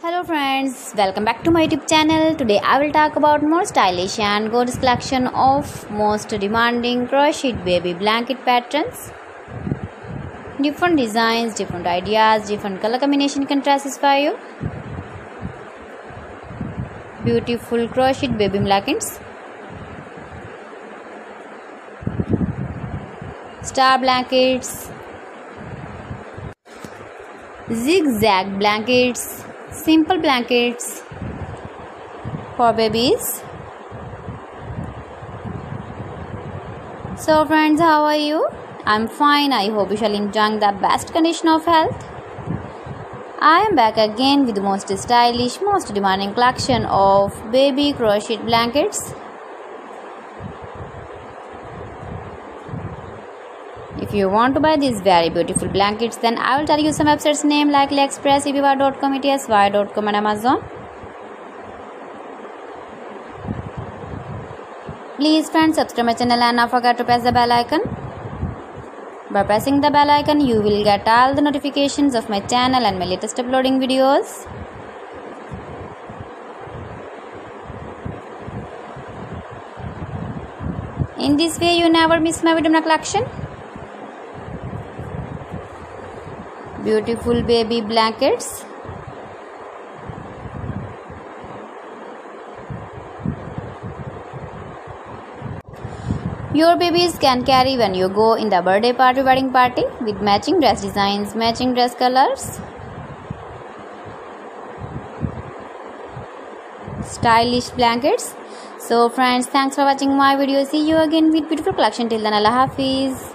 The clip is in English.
Hello friends, welcome back to my YouTube channel. Today I will talk about more stylish and gorgeous collection of most demanding crochet baby blanket patterns. Different designs, different ideas, different color combination can satisfy you. Beautiful crochet baby blankets. Star blankets. Zigzag blankets simple blankets for babies. So friends how are you? I'm fine. I hope you shall enjoy the best condition of health. I am back again with the most stylish most demanding collection of baby crochet blankets If you want to buy these very beautiful blankets, then I will tell you some websites name like AliExpress, eBay.com, ETSY.com and Amazon. Please friends subscribe my channel and not forget to press the bell icon. By pressing the bell icon, you will get all the notifications of my channel and my latest uploading videos. In this way, you never miss my video collection. Beautiful baby blankets. Your babies can carry when you go in the birthday party wedding party with matching dress designs matching dress colors. Stylish blankets. So friends thanks for watching my video. See you again with beautiful collection. Till then allah hafiz